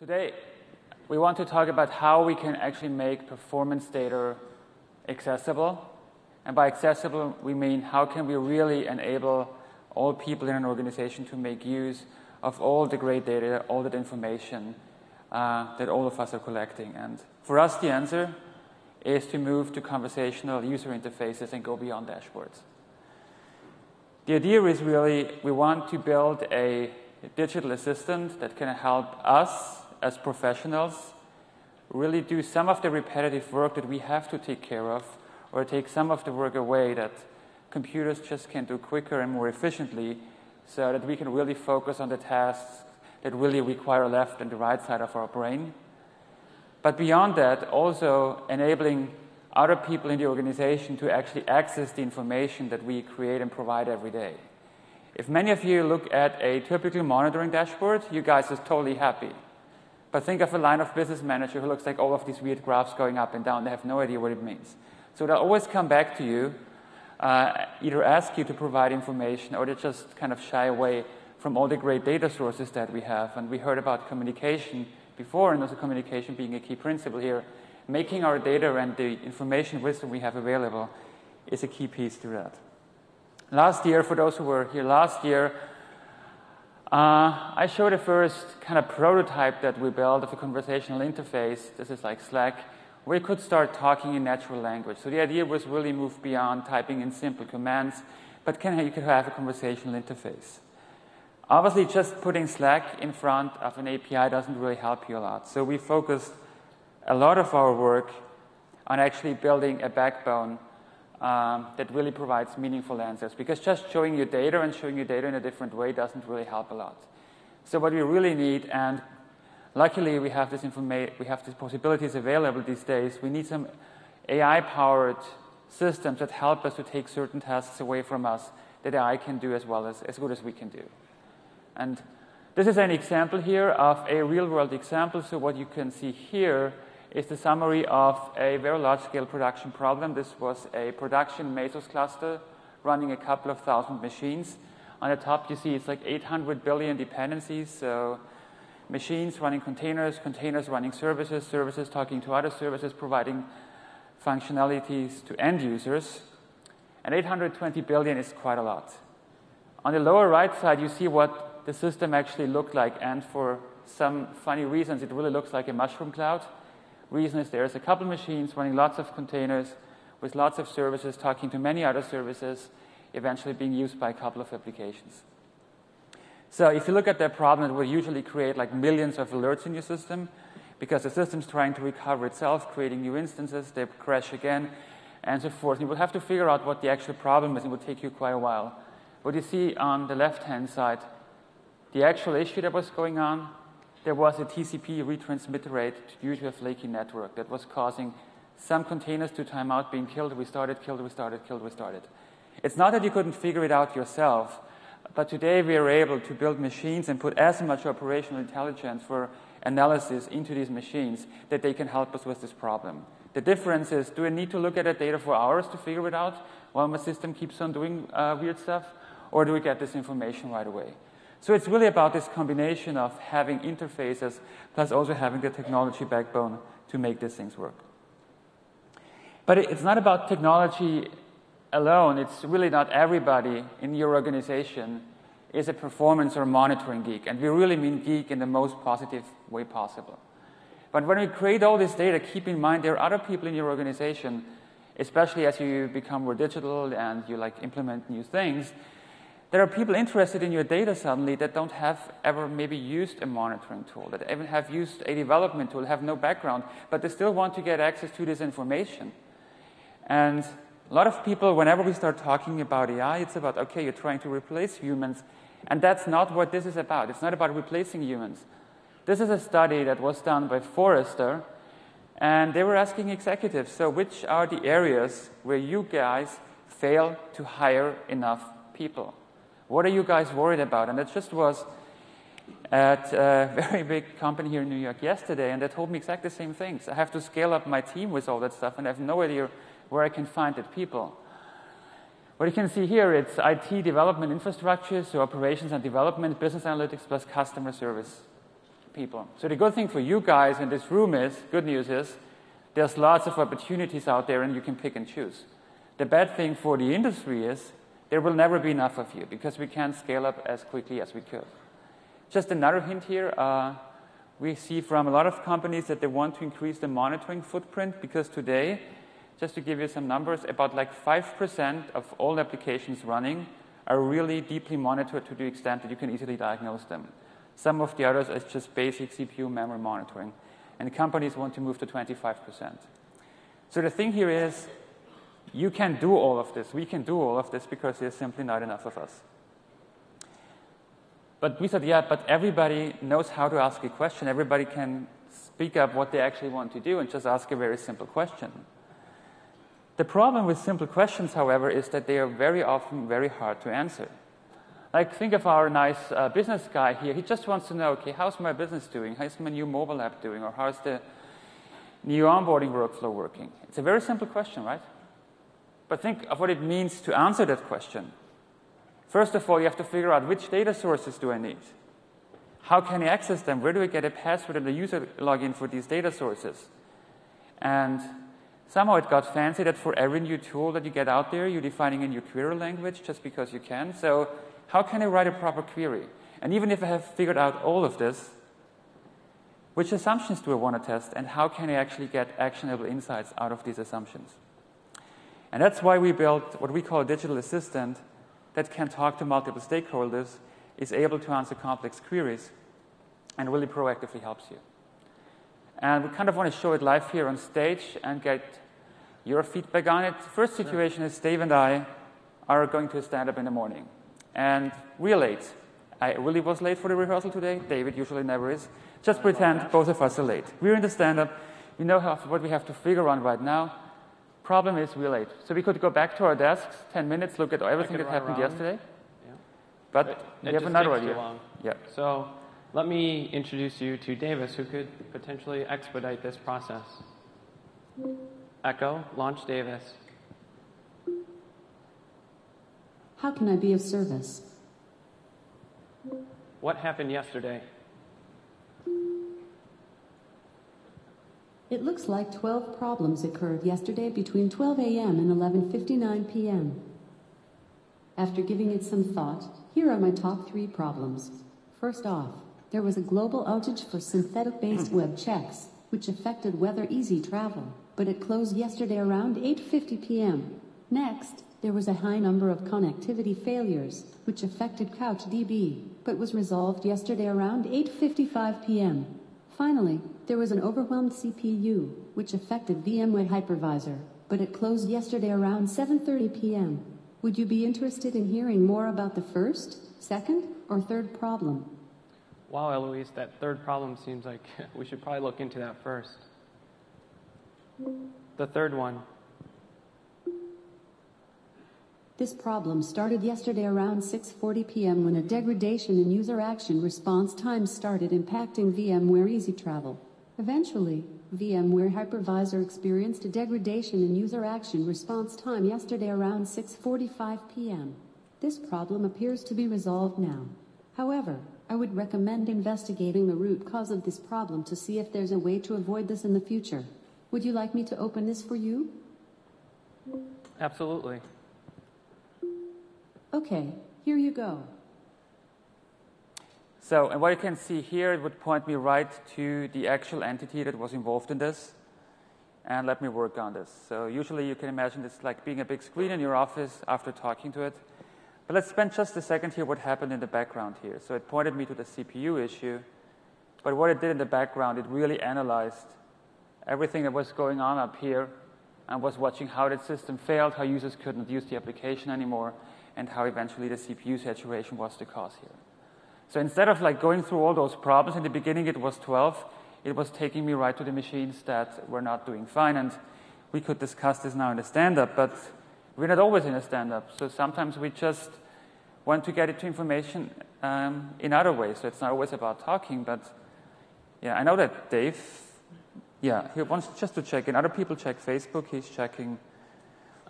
Today, we want to talk about how we can actually make performance data accessible. And by accessible, we mean how can we really enable all people in an organization to make use of all the great data, all that information uh, that all of us are collecting. And for us, the answer is to move to conversational user interfaces and go beyond dashboards. The idea is really we want to build a digital assistant that can help us as professionals really do some of the repetitive work that we have to take care of or take some of the work away that computers just can do quicker and more efficiently so that we can really focus on the tasks that really require left and the right side of our brain. But beyond that, also enabling other people in the organization to actually access the information that we create and provide every day. If many of you look at a typical monitoring dashboard, you guys are totally happy. But think of a line of business manager who looks like all of these weird graphs going up and down. They have no idea what it means. So they'll always come back to you, uh, either ask you to provide information or they just kind of shy away from all the great data sources that we have. And we heard about communication before, and also communication being a key principle here. Making our data and the information wisdom we have available is a key piece to that. Last year, for those who were here last year, uh, I showed the first kind of prototype that we built of a conversational interface. This is like Slack, you could start talking in natural language. So the idea was really move beyond typing in simple commands, but can you could have a conversational interface. Obviously, just putting Slack in front of an API doesn't really help you a lot. So we focused a lot of our work on actually building a backbone um, that really provides meaningful answers. Because just showing you data and showing you data in a different way doesn't really help a lot. So what we really need, and luckily we have this information, we have these possibilities available these days. We need some AI-powered systems that help us to take certain tasks away from us that AI can do as well as as good as we can do. And this is an example here of a real-world example. So what you can see here is the summary of a very large-scale production problem. This was a production Mesos cluster running a couple of thousand machines. On the top, you see it's like 800 billion dependencies. So machines running containers, containers running services, services talking to other services, providing functionalities to end users. And 820 billion is quite a lot. On the lower right side, you see what the system actually looked like. And for some funny reasons, it really looks like a mushroom cloud reason is there's a couple machines running lots of containers with lots of services, talking to many other services, eventually being used by a couple of applications. So if you look at that problem, it will usually create like millions of alerts in your system because the system's trying to recover itself, creating new instances, they crash again, and so forth. And you will have to figure out what the actual problem is. It will take you quite a while. What you see on the left-hand side, the actual issue that was going on there was a TCP retransmit rate due to a flaky network that was causing some containers to time out, being killed, restarted, killed, restarted, killed, restarted. It's not that you couldn't figure it out yourself, but today we are able to build machines and put as much operational intelligence for analysis into these machines that they can help us with this problem. The difference is, do I need to look at the data for hours to figure it out while my system keeps on doing uh, weird stuff? Or do we get this information right away? So it's really about this combination of having interfaces plus also having the technology backbone to make these things work. But it's not about technology alone. It's really not everybody in your organization is a performance or monitoring geek. And we really mean geek in the most positive way possible. But when we create all this data, keep in mind there are other people in your organization, especially as you become more digital and you like implement new things, there are people interested in your data suddenly that don't have ever maybe used a monitoring tool, that even have used a development tool, have no background, but they still want to get access to this information. And a lot of people, whenever we start talking about AI, it's about, okay, you're trying to replace humans. And that's not what this is about. It's not about replacing humans. This is a study that was done by Forrester, and they were asking executives, so which are the areas where you guys fail to hire enough people? What are you guys worried about? And it just was at a very big company here in New York yesterday, and they told me exactly the same things. I have to scale up my team with all that stuff, and I have no idea where I can find the people. What you can see here, it's IT development infrastructure, so operations and development, business analytics plus customer service. people. So the good thing for you guys in this room is, good news is, there's lots of opportunities out there and you can pick and choose. The bad thing for the industry is there will never be enough of you because we can't scale up as quickly as we could. Just another hint here. Uh, we see from a lot of companies that they want to increase the monitoring footprint because today, just to give you some numbers, about like 5% of all applications running are really deeply monitored to the extent that you can easily diagnose them. Some of the others is just basic CPU memory monitoring. And companies want to move to 25%. So the thing here is, you can do all of this. We can do all of this because there's simply not enough of us. But we said, yeah, but everybody knows how to ask a question. Everybody can speak up what they actually want to do and just ask a very simple question. The problem with simple questions, however, is that they are very often very hard to answer. Like, think of our nice uh, business guy here. He just wants to know, okay, how's my business doing? How's my new mobile app doing? Or how's the new onboarding workflow working? It's a very simple question, right? But think of what it means to answer that question. First of all, you have to figure out which data sources do I need? How can I access them? Where do I get a password and a user login for these data sources? And somehow it got fancy that for every new tool that you get out there, you're defining a new query language just because you can. So how can I write a proper query? And even if I have figured out all of this, which assumptions do I want to test, and how can I actually get actionable insights out of these assumptions? And that's why we built what we call a digital assistant that can talk to multiple stakeholders, is able to answer complex queries, and really proactively helps you. And we kind of want to show it live here on stage and get your feedback on it. First situation is Dave and I are going to stand up in the morning. And we're late. I really was late for the rehearsal today. David usually never is. Just oh pretend both of us are late. We're in the stand up. We know how, what we have to figure on right now. Problem is, we're late. So we could go back to our desks, 10 minutes, look at everything that happened around. yesterday. Yeah. But it, we have another idea. Yeah. So let me introduce you to Davis, who could potentially expedite this process. Echo, launch Davis. How can I be of service? What happened yesterday? It looks like 12 problems occurred yesterday between 12 a.m. and 11:59 p.m. After giving it some thought, here are my top 3 problems. First off, there was a global outage for synthetic-based web checks, which affected Weather Easy Travel, but it closed yesterday around 8:50 p.m. Next, there was a high number of connectivity failures, which affected CouchDB, but was resolved yesterday around 8.55 p.m. Finally, there was an overwhelmed CPU, which affected VMware Hypervisor, but it closed yesterday around 7.30 p.m. Would you be interested in hearing more about the first, second, or third problem? Wow, Alois, that third problem seems like we should probably look into that first. The third one, This problem started yesterday around 6:40 p.m. when a degradation in user action response time started impacting VMware Easy Travel. Eventually, VMware Hypervisor experienced a degradation in user action response time yesterday around 6:45 p.m. This problem appears to be resolved now. However, I would recommend investigating the root cause of this problem to see if there's a way to avoid this in the future. Would you like me to open this for you? Absolutely. Okay, here you go. So, and what you can see here, it would point me right to the actual entity that was involved in this. And let me work on this. So, usually you can imagine this like being a big screen in your office after talking to it. But let's spend just a second here what happened in the background here. So, it pointed me to the CPU issue. But what it did in the background, it really analyzed everything that was going on up here and was watching how that system failed, how users couldn't use the application anymore, and how eventually the CPU saturation was the cause here. So instead of like going through all those problems, in the beginning it was 12, it was taking me right to the machines that were not doing fine. And we could discuss this now in the stand-up, but we're not always in a stand-up. So sometimes we just want to get it to information um, in other ways. So it's not always about talking, but yeah, I know that Dave, yeah, he wants just to check in. Other people check Facebook, he's checking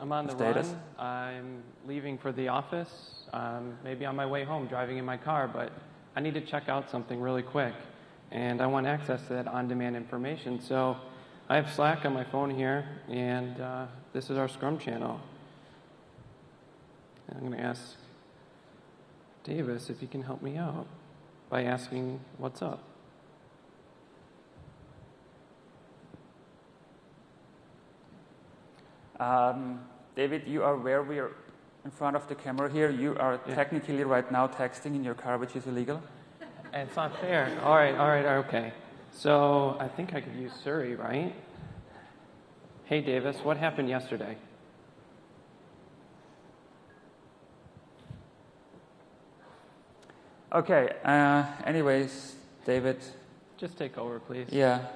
I'm on the status? run. I'm leaving for the office. Um, maybe on my way home, driving in my car, but I need to check out something really quick. and I want access to that on-demand information. So I have Slack on my phone here, and uh, this is our Scrum channel. And I'm going to ask Davis if he can help me out by asking what's up. Um, David, you are where we are in front of the camera here. You are Yeah. technically right now texting in your car, which is illegal. It's not fair. All right, all right, okay. So I think I could use Siri, right? Hey, Davis, what happened yesterday? Okay. Uh, anyways, David. Just take over, please. Yeah.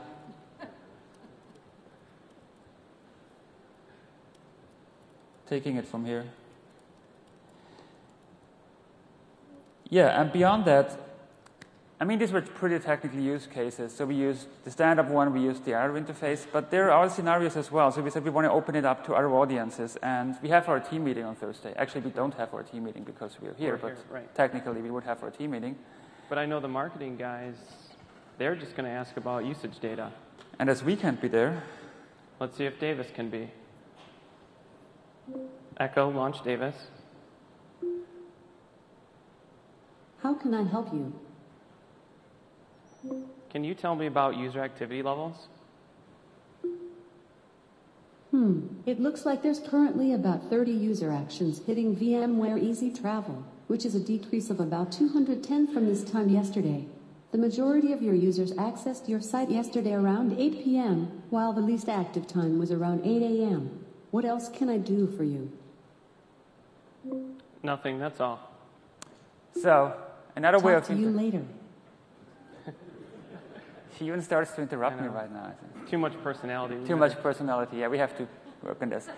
Taking it from here. Yeah, and beyond that, I mean, these were pretty technical use cases. So we used the stand-up one, we used the other interface, but there are other scenarios as well. So we said we want to open it up to other audiences, and we have our team meeting on Thursday. Actually, we don't have our team meeting because we're here, We're but here, right. technically we would have our team meeting. But I know the marketing guys, they're just going to ask about usage data. And as we can't be there, Let's see if Davis can be. Echo, launch Davis. How can I help you? Can you tell me about user activity levels? Hmm, it looks like there's currently about 30 user actions hitting VMware Easy Travel, which is a decrease of about 210 from this time yesterday. The majority of your users accessed your site yesterday around 8 p.m., while the least active time was around 8 a.m. What else can I do for you? Nothing, that's all. so another way Talk of to you later. she even starts to interrupt me right now. I think. Too much personality. Too much personality. Yeah, we have to work on this.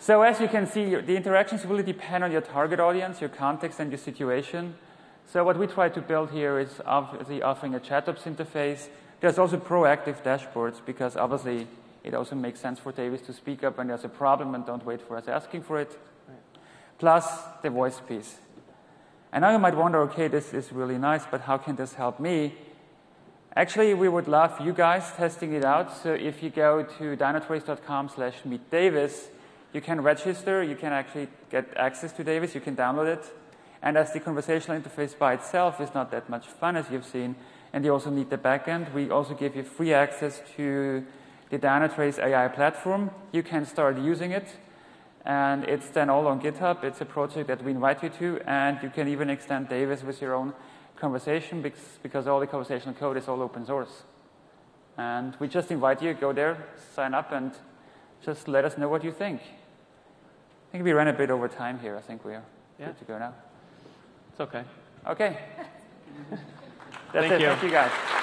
so as you can see, the interactions really depend on your target audience, your context, and your situation. So what we try to build here is obviously offering a ChatOps interface. There's also proactive dashboards because obviously it also makes sense for Davis to speak up when there's a problem and don't wait for us asking for it. Plus the voice piece. And now you might wonder, okay, this is really nice, but how can this help me? Actually, we would love you guys testing it out. So if you go to dynatrace.com slash meet Davis, you can register, you can actually get access to Davis, you can download it. And as the conversational interface by itself is not that much fun, as you've seen, and you also need the backend, we also give you free access to the Dynatrace AI platform. You can start using it, and it's then all on GitHub. It's a project that we invite you to, and you can even extend Davis with your own conversation because, because all the conversational code is all open source. And we just invite you, go there, sign up, and just let us know what you think. I think we ran a bit over time here. I think we're Yeah. good to go now. It's okay. Okay. That's Thank it. you. Thank you, guys.